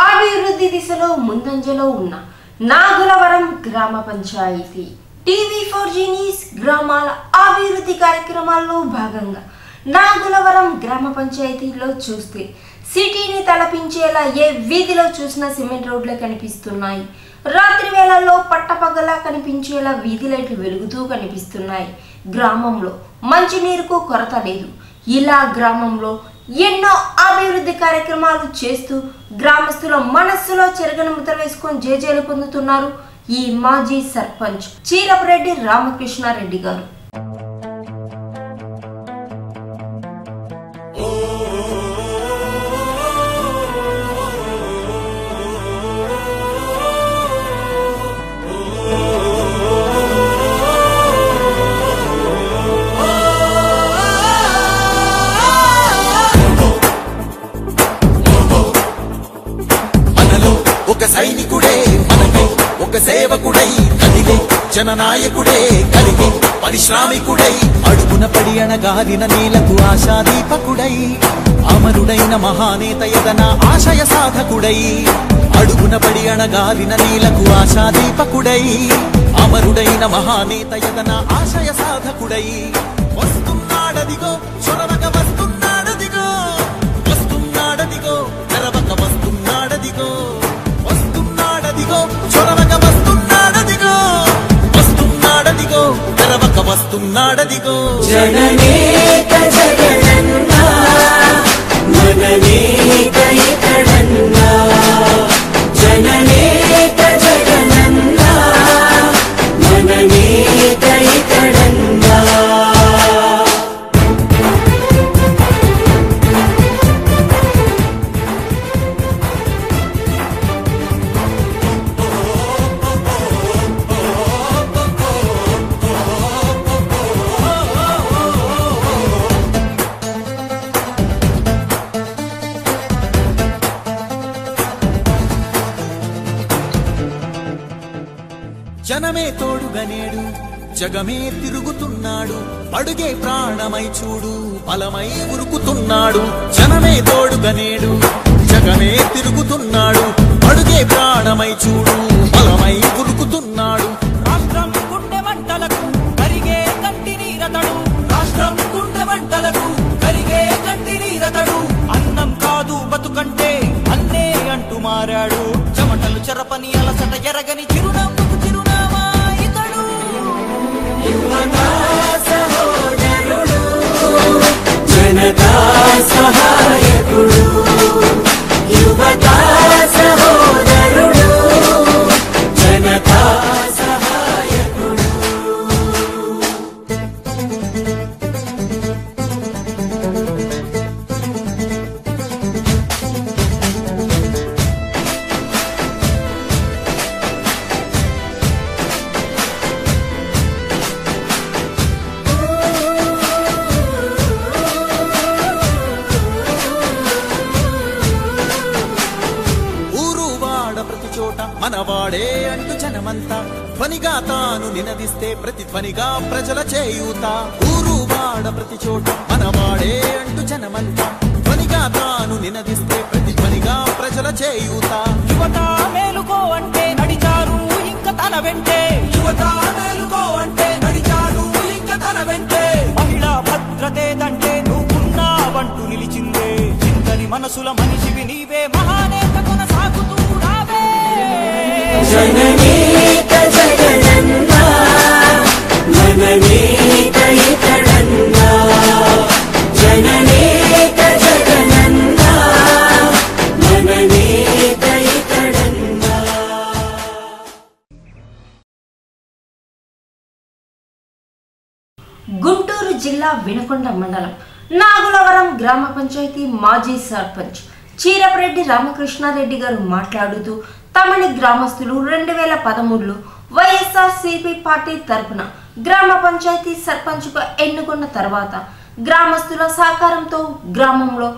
అభివృద్ధి దిశలో ముందంజలో ఉన్న నాగులవరం గ్రామ పంచాయతీ. టీవీ ఫోర్ జీనీస్ గ్రామాల అభివృద్ధి కార్యక్రమాల్లో భాగంగా నాగులవరం గ్రామ పంచాయతీలో చూస్తే సిటీని తలపించేలా ఏ వీధిలో చూసినా సిమెంట్ రోడ్లే కనిపిస్తున్నాయి. రాత్రి వేళల్లో పట్టపగలా కనిపించేలా వీధి లైట్లు వెలుగుతూ కనిపిస్తున్నాయి. గ్రామంలో మంచినీరుకు కొరత లేదు. ఇలా గ్రామంలో ఎన్నో అభివృద్ధి కార్యక్రమాలు చేస్తూ గ్రామస్తుల మనస్సులో చెరగను ముద్ర వేసుకొని జేజేలు పొందుతున్నారు ఈ మాజీ సర్పంచ్ చీరపరెడ్డి రామకృష్ణారెడ్డి గారు. జన నాయకుడే కలిగి పరిశ్రామికుడై అడుగున పడి అణగారిన నేలకు ఆశాదీపకుడై అమరుడైన మహానేత ఎదన ఆశయ సాధకుడై అడుగున పడి అణగారిన నేలకు ఆశాదీపకుడై అమరుడైన మహానేత ఎదన ఆశయ సాధకుడై వస్తున్నాడదిగో చొరవక తెరవక వస్తున్నాడదిగో జననేక జగనన్నా మననేక ఇతడన్నా. జనమే తోడుగనేడు జగమే తిరుగుతున్నాడు అడుగే ప్రాణమై చూడు బలమై ఉరుకుతున్నాడు జనమే తోడుగనేడు జగమే తిరుగుతున్నాడు అడుగే ప్రాణమై చూడు బలమై دا سہارا మనవాడే అంటూ జనమంతా ధ్వనిగా తాను నినదిస్తే ప్రతి ధ్వనిగా ప్రజల చేయూత. ఊరు వాడ ప్రతి చోట మనవాడే అంటూ జనమంతా ధ్వనిగా తాను నినదిస్తే ప్రతి ధ్వనిగా ప్రజల చేయూత. యువత మేలుకో అంటే నడిచారు ఇంకా తన వెంటే. యువత మేలుకో అంటే నడిచారు ఇంకా తన వెంటే. మహిళా భద్రతేదంటే నువ్వున్నావంటూ నిలిచిందే. చింతని మనసుల మనిషివి నీవే రావే గుంటూరు జిల్లా వినకొండ మండలం నాగులవరం గ్రామ పంచాయతీ మాజీ సర్పంచ్ చీరపరెడ్డి రామకృష్ణారెడ్డి గారు మాట్లాడుతూ తమని గ్రామస్తులు రెండు వేల పదమూడులో వైఎస్ఆర్ సిపి పార్టీ తరపున గ్రామ పంచాయతీ సర్పంచ్గా ఎన్నుకున్న తర్వాత గ్రామస్తుల సహకారంతో గ్రామంలో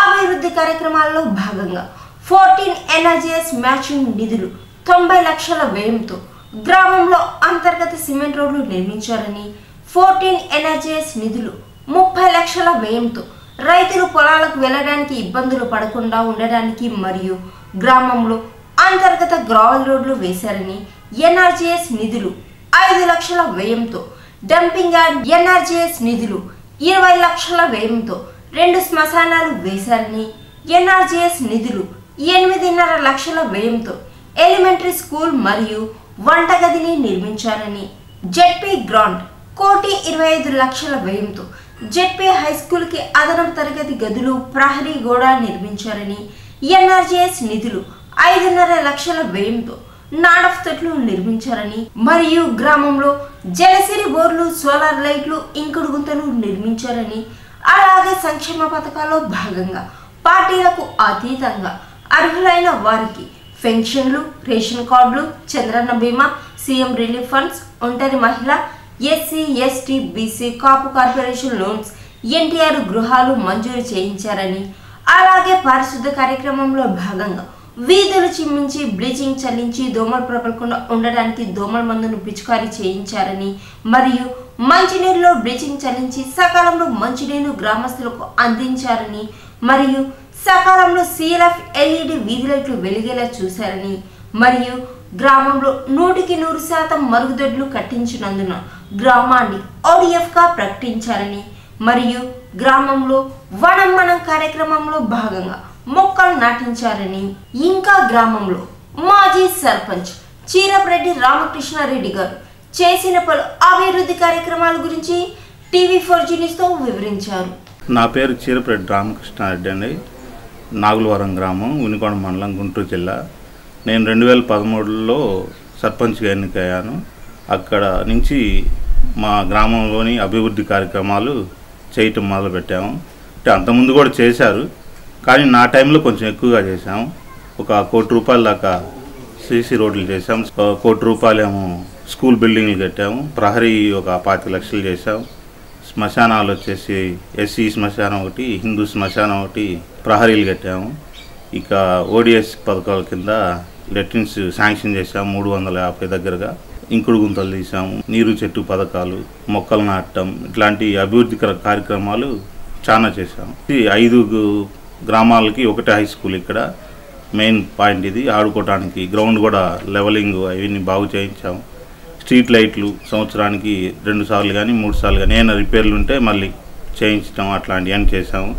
అభివృద్ధి కార్యక్రమాల్లో భాగంగా ఫోర్టీన్ ఎన్ఆర్జీఎస్ మ్యాచింగ్ నిధులు తొంభై లక్షల వ్యయంతో గ్రామంలో అంతర్గత సిమెంట్ రోడ్లు నిర్మించారని ఫోర్టీన్ ఎన్ఆర్జీఎస్ నిధులు ముప్పై లక్షల వ్యయంతో రైతులు పొలాలకు వెళ్ళడానికి ఇబ్బందులు పడకుండా ఉండడానికి మరియు గ్రామంలో అంతర్గత గ్రావెల్ రోడ్లు వేశారని ఎన్ఆర్జీఎస్ నిధులు ఐదు లక్షల వ్యయంతో డంపింగ్ యార్డ్ ఎన్ఆర్జీఎస్ నిధులు ఇరవై లక్షల వ్యయంతో రెండు శ్మశానాలు వేశారని ఎన్ఆర్జీఎస్ నిధులు ఎనిమిదిన్నర లక్షల వ్యయంతో ఎలిమెంటరీ స్కూల్ మరియు వంటగదిని నిర్మించారని జెడ్పీ గ్రాంట్ కోటి ఇరవై ఐదు లక్షల వ్యయంతో జెడ్పీ హై స్కూల్కి అదనపు తరగతి గదులు ప్రహరీ గోడ నిర్మించారని ఎన్ఆర్జీఎస్ నిధులు ఐదున్నర లక్షల వ్యయంతో నాడఫ్ తొట్లు నిర్మించారని మరియు గ్రామంలో జలసిరి బోర్లు సోలార్ లైట్లు ఇంకుడు గుంతలు నిర్మించారని అలాగే సంక్షేమ పథకాల్లో భాగంగా పార్టీలకు అతీతంగా అర్హులైన వారికి పెన్షన్లు రేషన్ కార్డులు చంద్రన్న బీమా సీఎం రిలీఫ్ ఫండ్స్ ఒంటరి మహిళ SC ST BC Kapu corporation loans NTR గృహాలు మంజూరు చేయించారని అలాగే పారిశుద్ధ కార్యక్రమంలో భాగంగా వీధులు చిమ్మించి బ్లీచింగ్ చల్లించి దోమలు ప్రబలకుండా ఉండడానికి దోమల మందును పిచికారీ చేయించారని మరియు మంచినీరులో బ్లీచింగ్ చల్లించి సకాలంలో మంచినీరు గ్రామస్తులకు అందించారని మరియు సకాలంలో సీఎల్ఎఫ్ ఎల్ఈడి వీధి లైట్లు వెలిగేలా చూశారని మరియు గ్రామంలో నూటికి నూరు శాతం మరుగుదొడ్లు కట్టించినందున గ్రామాన్ని ఓడిఎఫ్గా ప్రకటించారని మరియు గ్రామంలో వనం మనం కార్యక్రమంలో భాగంగా మొక్కలు నాటించారని ఇంకా గ్రామంలో మాజీ సర్పంచ్ చీరపరెడ్డి రామకృష్ణారెడ్డి గారు చేసిన పలు అభివృద్ధి కార్యక్రమాల గురించి టీవీ ఫోర్తో వివరించారు. నా పేరు చీరపరెడ్డి రామకృష్ణారెడ్డి అండి. నాగులవరం గ్రామం వినుకొండ మండలం గుంటూరు జిల్లా. నేను రెండు వేల పదమూడులో సర్పంచ్గా ఎన్నికయ్యాను. అక్కడ నుంచి మా గ్రామంలోని అభివృద్ధి కార్యక్రమాలు చేయటం మొదలుపెట్టాము. అంటే అంతకుముందు కూడా చేశారు. కానీ నా టైంలో కొంచెం ఎక్కువగా చేశాము ఒక కోటి రూపాయల దాకా సీసీ రోడ్లు చేసాం కోటి రూపాయలేమో స్కూల్ బిల్డింగ్లు కట్టాము ప్రహరీ ఒక పాతి లక్షలు చేసాం శ్మశానాలు వచ్చేసి ఎస్సీ శ్మశానం ఒకటి హిందూ శ్మశానం ఒకటి ప్రహరీలు కట్టాము ఇక ఓడిఎస్ పథకాల కింద లెట్రిన్స్ శాంక్షన్ చేసాము మూడు వందల యాభై దగ్గరగా. ఇంకుడు గుంతలు తీసాము నీరు చెట్టు పథకాలు మొక్కలు నాటడం ఇట్లాంటి అభివృద్ధి కార్యక్రమాలు చాలా చేశాము ఐదు గ్రామాలకి ఒకటే హై స్కూల్ ఇక్కడ. మెయిన్ పాయింట్ ఇది. ఆడుకోవడానికి గ్రౌండ్ కూడా లెవలింగ్ అవన్నీ బాగు చేయించాము. స్ట్రీట్ లైట్లు సంవత్సరానికి రెండు సార్లు కానీ మూడు సార్లు కానీ ఏమైనా రిపేర్లు ఉంటే మళ్ళీ చేయించడం అట్లాంటివన్నీ చేసాము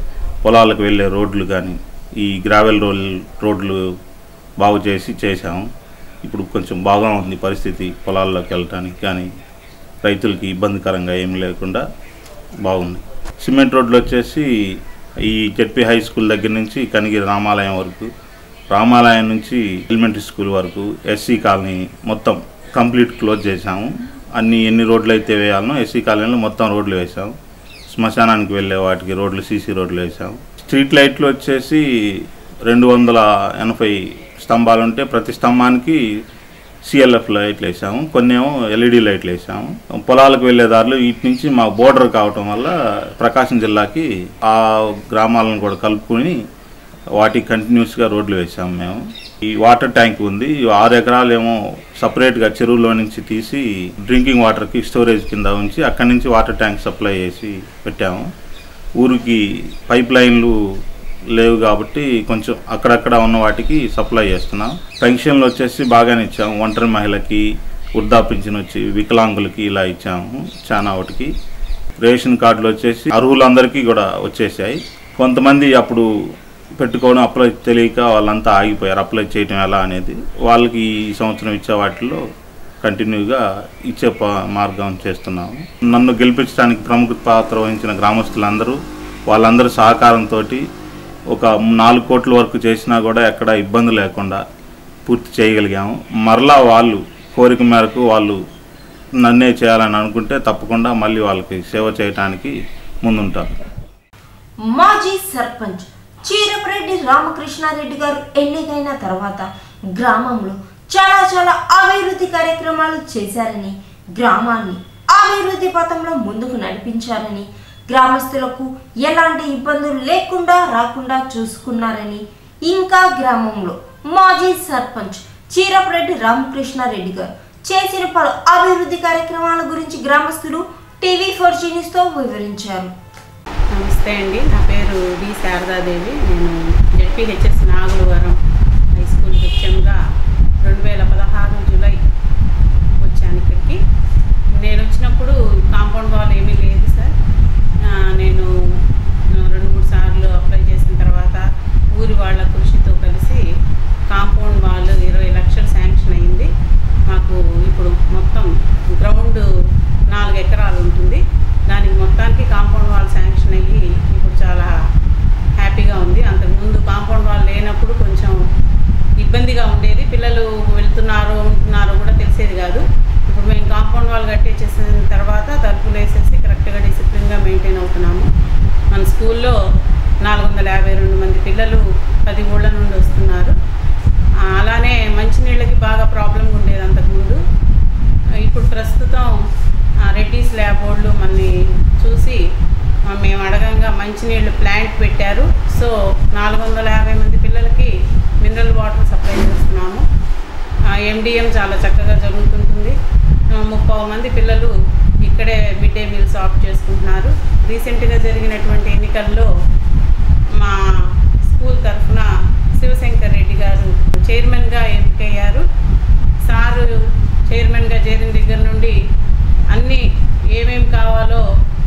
పొలాలకు వెళ్ళే రోడ్లు కానీ ఈ గ్రావెల్ రోడ్ రోడ్లు బాగు చేసి చేసాము ఇప్పుడు కొంచెం బాగా ఉంది పరిస్థితి పొలాల్లోకి వెళ్ళటానికి కానీ రైతులకి ఇబ్బందికరంగా ఏం లేకుండా బాగుంది. సిమెంట్ రోడ్లు వచ్చేసి ఈ జెడ్పీ హై స్కూల్ దగ్గర నుంచి కనిగిరి రామాలయం వరకు రామాలయం నుంచి ఎలిమెంటరీ స్కూల్ వరకు ఎస్సీ కాలనీ మొత్తం కంప్లీట్ క్లోజ్ చేశాము. అన్ని ఎన్ని రోడ్లు అయితే వేయాలనో ఎస్సీ కాలనీలో మొత్తం రోడ్లు వేసాము శ్మశానానికి వెళ్ళే వాటికి రోడ్లు సీసీ రోడ్లు వేసాము స్ట్రీట్ లైట్లు వచ్చేసి రెండు వందల ఎనభై స్తంభాలు ఉంటే ప్రతి స్తంభానికి సిఎల్ఎఫ్ లైట్లు వేసాము కొన్ని ఏమో ఎల్ఈడి లైట్లు వేసాము. పొలాలకు వెళ్ళే దారిలో వీటి నుంచి మా బోర్డర్ కావటం వల్ల ప్రకాశం జిల్లాకి ఆ గ్రామాలను కూడా కలుపుకొని వాటికి కంటిన్యూస్గా రోడ్లు వేసాము మేము. ఈ వాటర్ ట్యాంక్ ఉంది ఆరు ఎకరాలు ఏమో సపరేట్గా చెరువులో నుంచి తీసి డ్రింకింగ్ వాటర్కి స్టోరేజ్ కింద ఉంచి అక్కడి నుంచి వాటర్ ట్యాంక్ సప్లై చేసి పెట్టాము. ఊరికి పైప్ లైన్లు లేవు కాబట్టి కొంచెం అక్కడక్కడ ఉన్న వాటికి సప్లై చేస్తున్నాం. పెన్షన్లు వచ్చేసి బాగానే ఇచ్చాము. ఒంటరి మహిళకి వృద్ధాపించిన వచ్చి వికలాంగులకి ఇలా ఇచ్చాము చాలా వాటికి. రేషన్ కార్డులు వచ్చేసి అర్హులందరికీ కూడా వచ్చేసాయి. కొంతమంది అప్పుడు పెట్టుకోవడం అప్లై తెలియక వాళ్ళంతా ఆగిపోయారు. అప్లై చేయటం ఎలా అనేది వాళ్ళకి ఈ సంవత్సరం ఇచ్చే వాటిల్లో కంటిన్యూగా ఇచ్చే మార్గం చేస్తున్నాము. నన్ను గెలిపించడానికి ప్రముఖ పాత్ర వహించిన గ్రామస్తులందరూ వాళ్ళందరూ సహకారంతో ఒక నాలుగు కోట్ల వరకు చేసినా కూడా ఎక్కడ ఇబ్బంది లేకుండా పూర్తి చేయగలిగాము. మరలా వాళ్ళు కోరిక మేరకు వాళ్ళు నన్నే చేయాలని అనుకుంటే తప్పకుండా మళ్ళీ వాళ్ళకి సేవ చేయడానికి ముందుంటారు. మాజీ సర్పంచ్ చీరపరెడ్డి రామకృష్ణారెడ్డి గారు ఎన్నికైన తర్వాత గ్రామంలో చాలా చాలా అభివృద్ధి కార్యక్రమాలు చేశారని గ్రామాన్ని అభివృద్ధి పథంలో ముందుకు నడిపించారని గ్రామస్తులకు ఎలాంటి ఇబ్బందులు లేకుండా రాకుండా చూసుకున్నారని ఇంకా గ్రామంలో మాజీ సర్పంచ్ చీరపరెడ్డి రామకృష్ణారెడ్డి గారు చేసిన పలు అభివృద్ధి కార్యక్రమాల గురించి గ్రామస్తులు టీవీ ఫోర్తో వివరించారు. నమస్తే అండి. నా పేరు డి శారదాదేవి. నేను జెడ్పీహెచ్ఎస్ నాగులవరం హై స్కూల్ హెచ్ఎంగా రెండు వేల పదహారు జూలై వచ్చాను ఇక్కడికి. నేను వచ్చినప్పుడు కాంపౌండ్ వాల్ ఏమీ లేదు నేను ఆ, రెండు మూడు సార్లు అప్లై చేసిన తర్వాత ఊరి వాళ్ళ కృషితో కలిసి కాంపౌండ్ వాల్ ఇరవై లక్షలు శాంక్షన్ అయింది మాకు ఇప్పుడు మొత్తం గ్రౌండ్ నాలుగు ఎకరాలు ఉంటుంది దానికి మొత్తానికి కాంపౌండ్ వాల్ శాంక్షన్ అయ్యి ఇప్పుడు చాలా హ్యాపీగా ఉంది అంతకుముందు కాంపౌండ్ వాల్ లేనప్పుడు కొంచెం ఇబ్బందిగా ఉండేది పిల్లలు వెళ్తున్నారో ఉంటున్నారో కూడా తెలిసేది కాదు ఇప్పుడు మేము కాంపౌండ్ వాల్ కట్టేసేసిన తర్వాత తలుపులు వేసేసి కరెక్ట్గా డిసిప్లిన్గా మెయింటైన్ అవుతున్నాము మన స్కూల్లో నాలుగు వందల యాభై రెండు మంది పిల్లలు పది ఊళ్ళ నుండి వస్తున్నారు. అలానే మంచినీళ్ళకి బాగా ప్రాబ్లం ఉండేది అంతకుముందు. ఇప్పుడు ప్రస్తుతం రెడ్డీస్ ల్యాబ్ వాళ్ళు మనని చూసి మేము అడగంగా మంచినీళ్ళు ప్లాంట్ పెట్టారు. సో నాలుగు వందల యాభై మంది పిల్లలకి మినరల్ వాటర్ సప్లై చేస్తున్నాము. ఎండిఎం చాలా చక్కగా జరుగుతుంటుంది. ముప్పై మంది పిల్లలు ఇక్కడే మిడ్ డే మీల్స్ ఆఫ్ చేసుకుంటున్నారు. రీసెంట్గా జరిగినటువంటి ఎన్నికల్లో మా స్కూల్ తరఫున శివశంకర్ రెడ్డి గారు చైర్మన్గా ఎంపికయ్యారు. సారు చైర్మన్గా చేరిన దగ్గర నుండి అన్నీ ఏమేమి కావాలో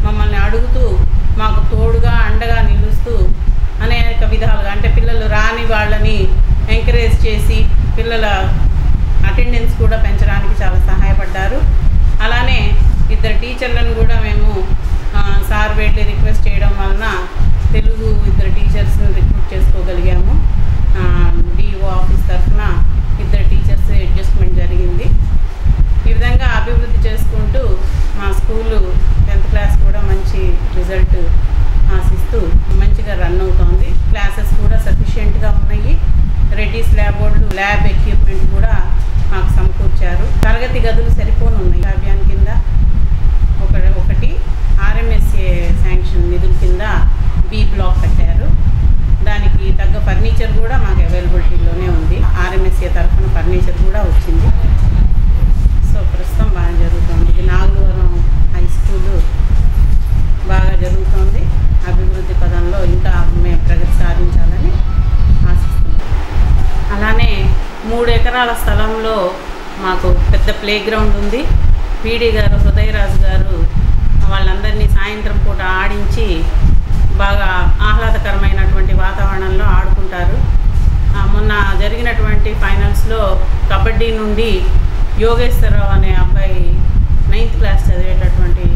మమ్మల్ని అడుగుతూ మాకు తోడుగా అండగా నిలుస్తూ అనేక విధాలుగా అంటే పిల్లలు రాని వాళ్ళని ఎంకరేజ్ చేసి పిల్లల అటెండెన్స్ కూడా పెంచడానికి చాలా సహాయం టీచర్లను కూడా మేము సార్ వెళ్ళి రిక్వెస్ట్ చేయడం వలన తెలుగు ఇద్దరు టీచర్స్ని రిక్రూట్ చేసుకోగలిగాము. డిఓ ఆఫీస్ తరఫున ఇద్దరు టీచర్స్ అడ్జస్ట్మెంట్ జరిగింది. ఈ విధంగా అభివృద్ధి చేసుకుంటూ మా స్కూలు టెన్త్ క్లాస్ కూడా మంచి రిజల్ట్ ఆశిస్తూ మంచిగా రన్ అవుతోంది. క్లాసెస్ కూడా సఫిషియెంట్గా ఉన్నాయి. రెడీస్ ల్యాబ్ వాళ్ళు ల్యాబ్ ఎక్విప్మెంట్ కూడా మాకు సమకూర్చారు. తరగతి గదులు సరిపోను ఉన్నాయి అభియాన్ కింద ఒక ఒకటి ఆర్ఎంఎస్ఏ శాంక్షన్ నిధుల కింద బి బ్లాక్ కట్టారు దానికి తగ్గ ఫర్నిచర్ కూడా మాకు అవైలబిలిటీలోనే ఉంది. ఆర్ఎంఎస్ఏ తరఫున ఫర్నిచర్ కూడా వచ్చింది. సో ప్రస్తుతం బాగా జరుగుతుంది. ఇది నాగులవరం హై స్కూల్ బాగా జరుగుతోంది. అభివృద్ధి పదంలో ఇంకా మేము ప్రగతి సాధించాలని ఆశిస్తున్నాం. అలానే మూడు ఎకరాల స్థలంలో మాకు పెద్ద ప్లే గ్రౌండ్ ఉంది. పీడీ గారు హృదయరాజు గారు వాళ్ళందరినీ సాయంత్రం పూట ఆడించి బాగా ఆహ్లాదకరమైనటువంటి వాతావరణంలో ఆడుకుంటారు. మొన్న జరిగినటువంటి ఫైనల్స్లో కబడ్డీ నుండి యోగేశ్వరరావు అనే అబ్బాయి నైన్త్ క్లాస్ చదివేటటువంటి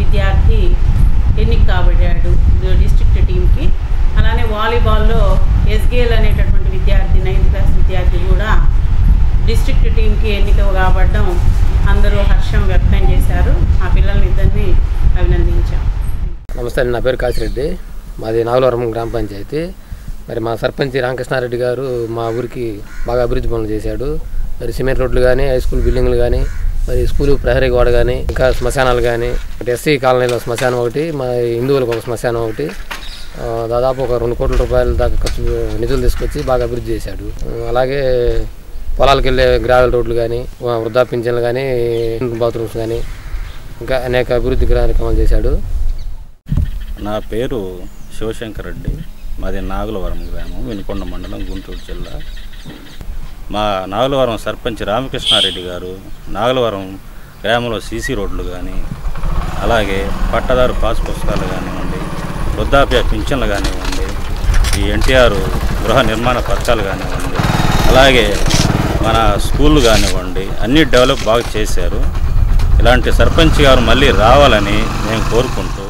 విద్యార్థి ఎన్నిక కాబడ్డాడు డిస్ట్రిక్ట్ టీంకి అలానే వాలీబాల్లో ఎస్గేల్ అనేటటువంటి విద్యార్థి నైన్త్ క్లాస్ విద్యార్థి కూడా డిస్ట్రిక్ట్ టీంకి ఎన్నిక కాబడడం అందరూ హర్షం వ్యక్తం చేశారు. ఆ పిల్లల్ని ఇద్దరిని అభినందించాం. నమస్తే అండి. నా పేరు కాశిరెడ్డి. మాది నాగులవరం గ్రామ పంచాయతీ. మరి మా సర్పంచ్ రామకృష్ణారెడ్డి గారు మా ఊరికి బాగా అభివృద్ధి పనులు చేశాడు. మరి సిమెంట్ రోడ్లు కానీ హై స్కూల్ బిల్డింగ్లు కానీ మరి స్కూలు ప్రహరీ గోడ కానీ ఇంకా శ్మశానాలు కానీ ఎస్సీ కాలనీలో శ్మశానం ఒకటి మా హిందువులకు ఒక శ్మశానం ఒకటి దాదాపు ఒక రెండు కోట్ల రూపాయల దాకా ఖర్చు నిధులు తీసుకొచ్చి బాగా అభివృద్ధి చేశాడు. అలాగే పొలాలకు వెళ్ళే గ్రావెల్ రోడ్లు కానీ వృద్ధాపింఛన్లు కానీ బాత్రూమ్స్ కానీ ఇంకా అనేక అభివృద్ధి కార్యక్రమాలు చేశాడు. నా పేరు శివశంకర్ రెడ్డి. మాది నాగులవరం గ్రామం వినుకొండ మండలం గుంటూరు జిల్లా. మా నాగులవరం సర్పంచ్ రామకృష్ణారెడ్డి గారు నాగులవరం గ్రామంలో సీసీ రోడ్లు కానీ అలాగే పట్టదారు పాస్ పుస్తకాలు కానివ్వండి వృద్ధాప్య పింఛన్లు కానివ్వండి ఈ ఎన్టీఆర్ గృహ నిర్మాణ పథకాలు కానివ్వండి అలాగే మన స్కూళ్ళు కానివ్వండి అన్నీ డెవలప్ బాగా చేశారు. ఇలాంటి సర్పంచ్ గారు మళ్ళీ రావాలని మేము కోరుకుంటూ